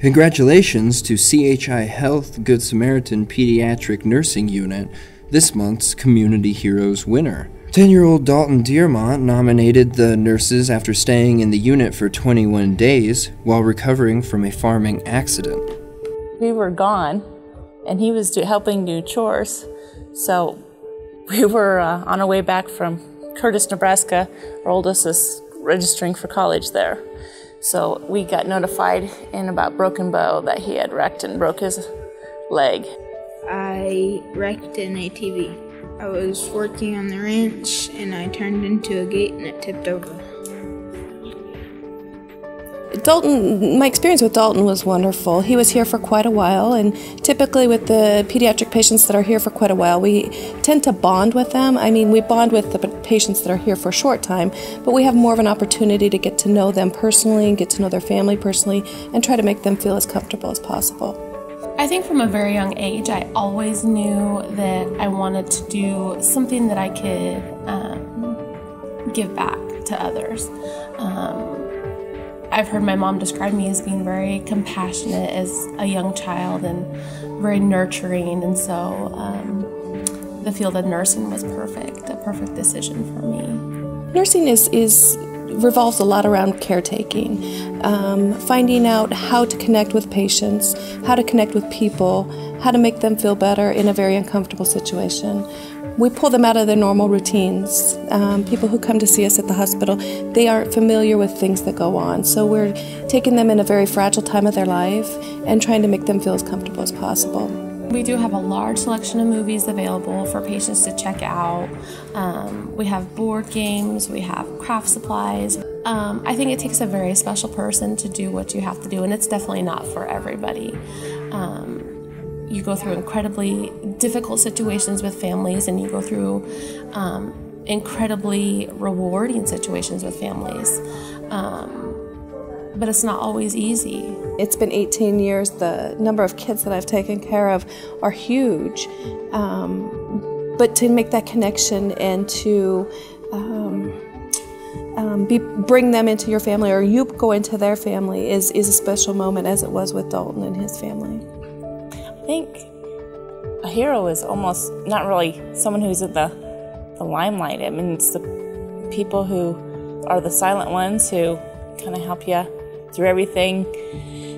Congratulations to CHI Health Good Samaritan Pediatric Nursing Unit, this month's Community Heroes winner. 10 year old Dalton Dearmont nominated the nurses after staying in the unit for 21 days while recovering from a farming accident. We were gone, and he was do, helping do chores. So we were uh, on our way back from Curtis, Nebraska. Our oldest is registering for college there. So we got notified in about Broken Bow that he had wrecked and broke his leg. I wrecked an ATV. I was working on the ranch and I turned into a gate and it tipped over. Dalton, my experience with Dalton was wonderful. He was here for quite a while, and typically with the pediatric patients that are here for quite a while, we tend to bond with them. I mean, we bond with the patients that are here for a short time, but we have more of an opportunity to get to know them personally and get to know their family personally and try to make them feel as comfortable as possible. I think from a very young age, I always knew that I wanted to do something that I could um, give back to others. Um, I've heard my mom describe me as being very compassionate as a young child and very nurturing, and so um, the field of nursing was perfect, a perfect decision for me. Nursing is, is revolves a lot around caretaking, um, finding out how to connect with patients, how to connect with people, how to make them feel better in a very uncomfortable situation we pull them out of their normal routines. Um, people who come to see us at the hospital, they aren't familiar with things that go on. So we're taking them in a very fragile time of their life and trying to make them feel as comfortable as possible. We do have a large selection of movies available for patients to check out. Um, we have board games, we have craft supplies. Um, I think it takes a very special person to do what you have to do, and it's definitely not for everybody. You go through incredibly difficult situations with families and you go through um, incredibly rewarding situations with families. Um, but it's not always easy. It's been 18 years. The number of kids that I've taken care of are huge. Um, but to make that connection and to um, um, be, bring them into your family or you go into their family is, is a special moment as it was with Dalton and his family think a hero is almost not really someone who's in the, the limelight. I mean, it's the people who are the silent ones who kind of help you through everything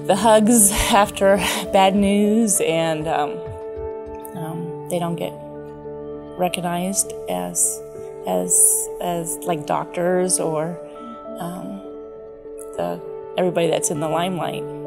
the hugs after bad news, and um, um, they don't get recognized as as as like doctors or um, the everybody that's in the limelight.